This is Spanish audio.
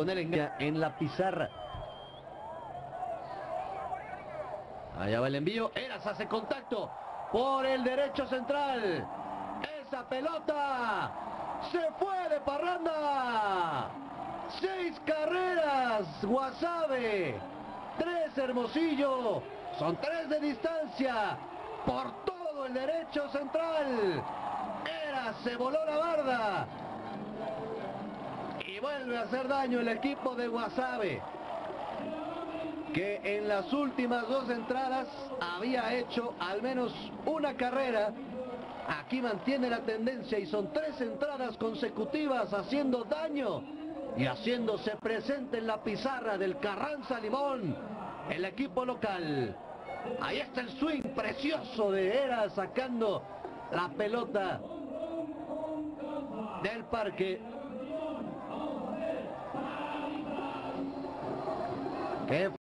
con él en la pizarra. Allá va el envío. Eras hace contacto por el derecho central. Esa pelota se fue de parranda. Seis carreras, Guasave. Tres Hermosillo. Son tres de distancia. Por todo el derecho central. Eras se voló la barda vuelve a hacer daño el equipo de Guasave que en las últimas dos entradas había hecho al menos una carrera. Aquí mantiene la tendencia y son tres entradas consecutivas haciendo daño y haciéndose presente en la pizarra del Carranza Limón, el equipo local. Ahí está el swing precioso de Era sacando la pelota del parque. camp